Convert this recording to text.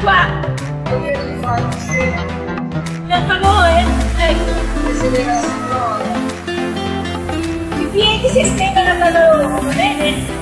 qua! Per favore! Ecco! I piedi si estendono a loro, va bene?